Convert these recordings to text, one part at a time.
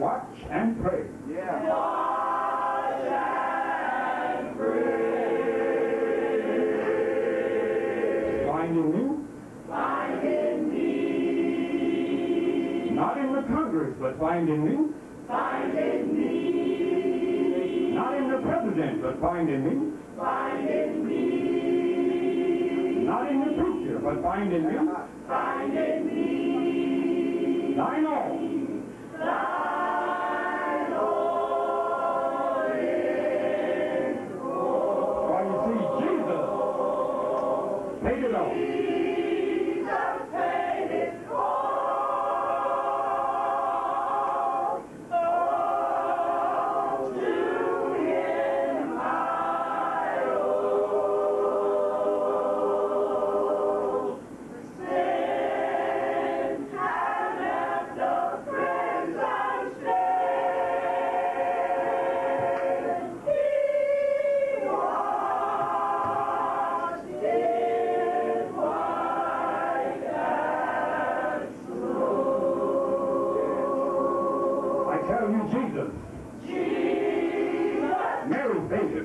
Watch and pray. Find in you? Not in the Congress, but finding me. find in me? Not in the president, but finding me. find in me? Not in the but find in me? Thine all. Why, you see, Jesus paid it all. Tell you, Jesus. Mary's baby.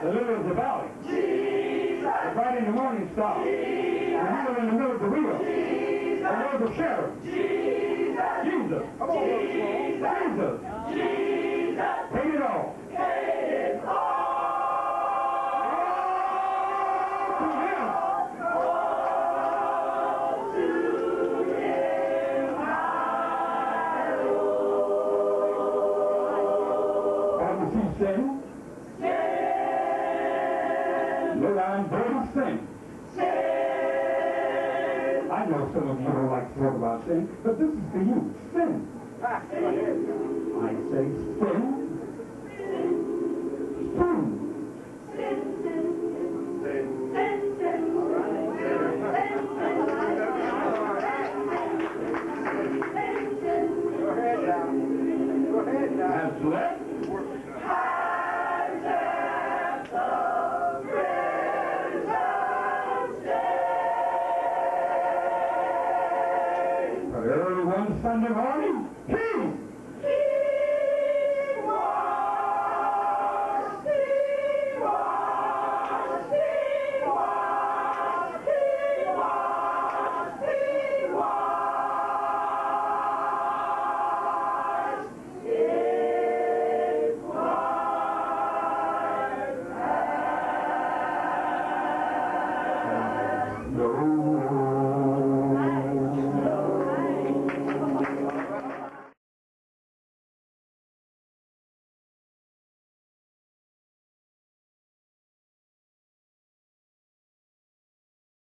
The lily of the valley. The bright in the morning star. The wheel in the middle of the wheel. The Lord of sheriff. Jesus. Come on, Jesus. Paid it Have you seen sin? Look, I'm dirty sin. I know some of you don't like to talk about sin, but this is for you. Sin. Ah, I say sin.